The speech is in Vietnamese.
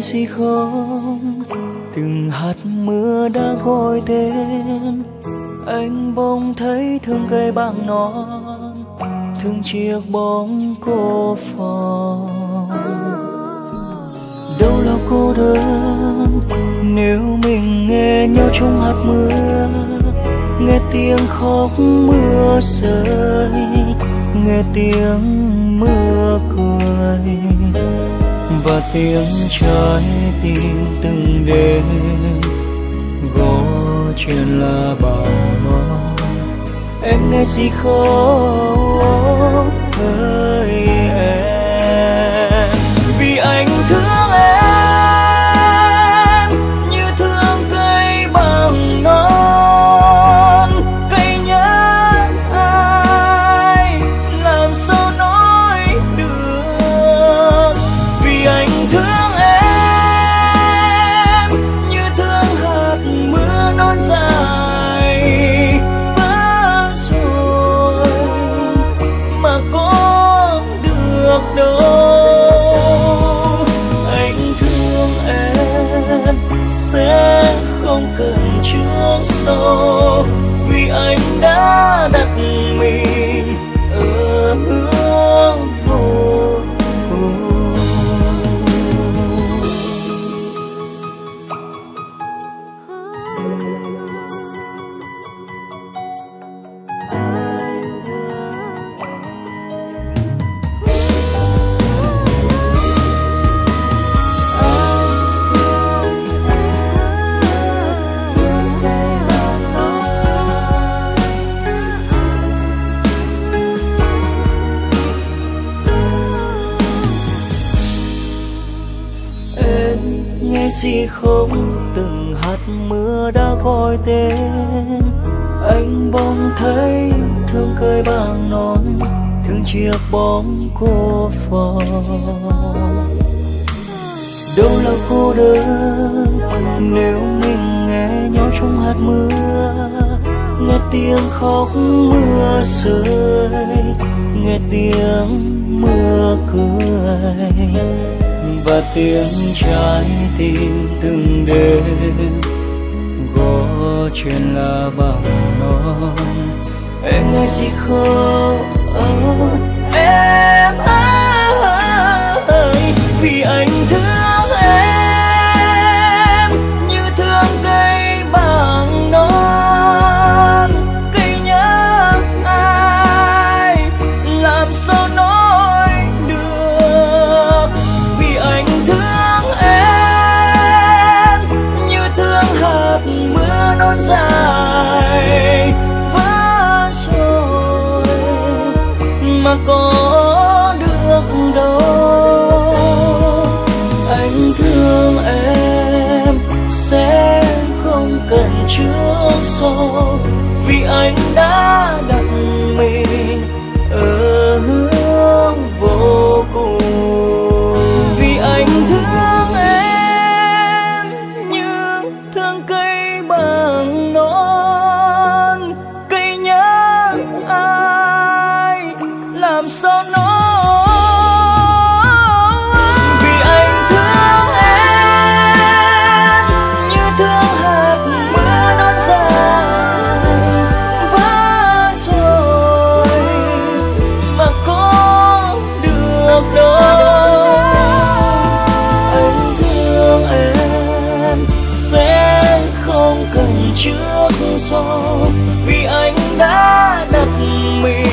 Gì không? Từng hạt mưa đã gọi tên. Anh bỗng thấy thương cây bằng non. Thương chiếc bóng cô phòng. Đâu là cô đơn? Nếu mình nghe nhau trong hạt mưa, nghe tiếng khóc mưa rơi, nghe tiếng mưa cười và tiếng trái tim từng đêm gõ trên là bảo nó em nghe gì không hỡi sẽ không cần trước sau vì anh đã đặt mình lên nghe gì không từng hạt mưa đã gọi tên anh bỗng thấy thương cây bằng non, thương chiếc bóng cô phò. đâu là cô đơn, nếu mình nghe nhau trong hạt mưa, nghe tiếng khóc mưa rơi, nghe tiếng mưa cười và tiếng trái tim từng đêm. Gõ trên là bằng non em nghe gì không có được đâu. Anh thương em sẽ không cần trước sau vì anh đã đặt trước gió vì anh đã đặt mình